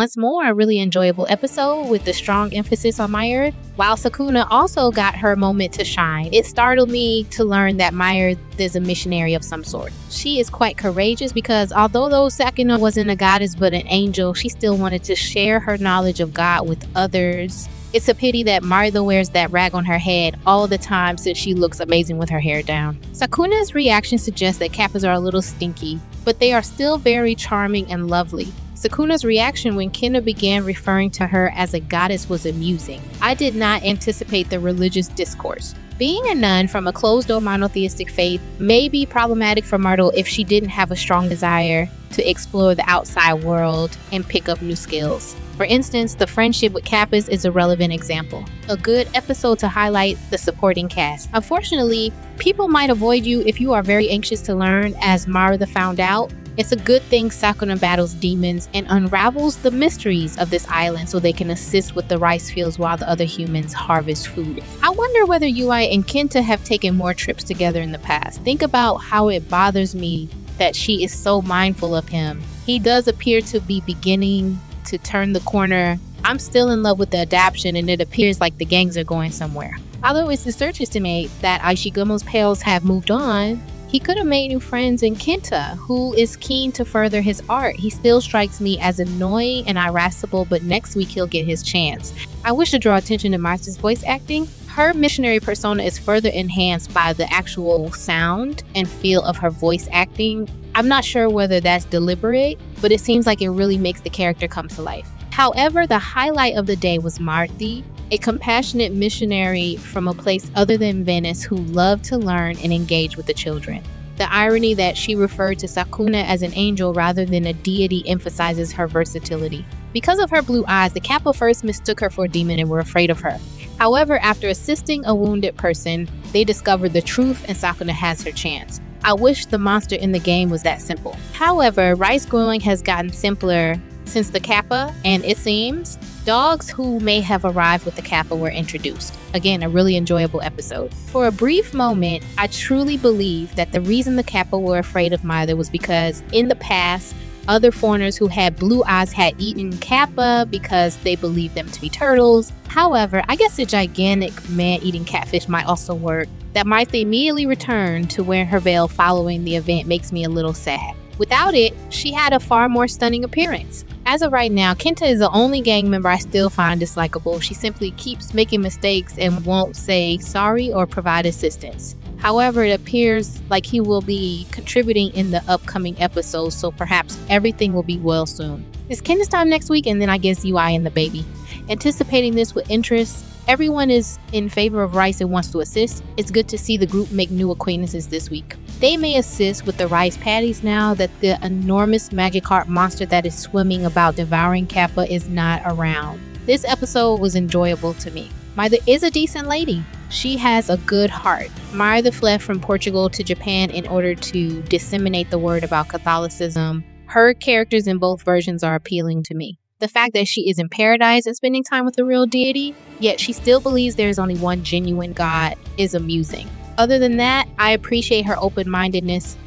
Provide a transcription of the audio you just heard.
once more a really enjoyable episode with the strong emphasis on Maya. While Sakuna also got her moment to shine, it startled me to learn that Maya is a missionary of some sort. She is quite courageous because although though Sakuna wasn't a goddess but an angel, she still wanted to share her knowledge of God with others it's a pity that Martha wears that rag on her head all the time since she looks amazing with her hair down. Sakuna's reaction suggests that Kappas are a little stinky, but they are still very charming and lovely. Sakuna's reaction when Kenta began referring to her as a goddess was amusing. I did not anticipate the religious discourse. Being a nun from a closed door monotheistic faith may be problematic for Myrtle if she didn't have a strong desire to explore the outside world and pick up new skills. For instance, the friendship with Kappas is a relevant example. A good episode to highlight the supporting cast. Unfortunately, people might avoid you if you are very anxious to learn, as Mara found out. It's a good thing Sakuna battles demons and unravels the mysteries of this island so they can assist with the rice fields while the other humans harvest food. I wonder whether UI and Kenta have taken more trips together in the past. Think about how it bothers me that she is so mindful of him. He does appear to be beginning to turn the corner. I'm still in love with the adaptation, and it appears like the gangs are going somewhere. Although it's the search estimate that Aishigamo's pals have moved on, he could have made new friends in Kenta, who is keen to further his art. He still strikes me as annoying and irascible, but next week he'll get his chance. I wish to draw attention to Martha's voice acting. Her missionary persona is further enhanced by the actual sound and feel of her voice acting. I'm not sure whether that's deliberate, but it seems like it really makes the character come to life. However, the highlight of the day was Marthi, a compassionate missionary from a place other than Venice who loved to learn and engage with the children. The irony that she referred to Sakuna as an angel rather than a deity emphasizes her versatility. Because of her blue eyes, the Kappa first mistook her for a demon and were afraid of her. However, after assisting a wounded person, they discovered the truth and Sakuna has her chance. I wish the monster in the game was that simple. However, rice growing has gotten simpler since the Kappa, and it seems dogs who may have arrived with the Kappa were introduced. Again, a really enjoyable episode. For a brief moment, I truly believe that the reason the Kappa were afraid of Mother was because in the past, other foreigners who had blue eyes had eaten Kappa because they believed them to be turtles. However, I guess a gigantic man eating catfish might also work. That Martha immediately returned to wear her veil following the event makes me a little sad. Without it, she had a far more stunning appearance. As of right now, Kenta is the only gang member I still find dislikable. She simply keeps making mistakes and won't say sorry or provide assistance. However, it appears like he will be contributing in the upcoming episodes, so perhaps everything will be well soon. It's Kenta's time next week, and then I guess UI and the baby. Anticipating this with interest, everyone is in favor of Rice and wants to assist. It's good to see the group make new acquaintances this week. They may assist with the rice patties now that the enormous Magikarp monster that is swimming about devouring Kappa is not around. This episode was enjoyable to me. Maya is a decent lady. She has a good heart. Maya fled from Portugal to Japan in order to disseminate the word about Catholicism. Her characters in both versions are appealing to me. The fact that she is in paradise and spending time with the real deity, yet she still believes there is only one genuine God, is amusing. Other than that, I appreciate her open mindedness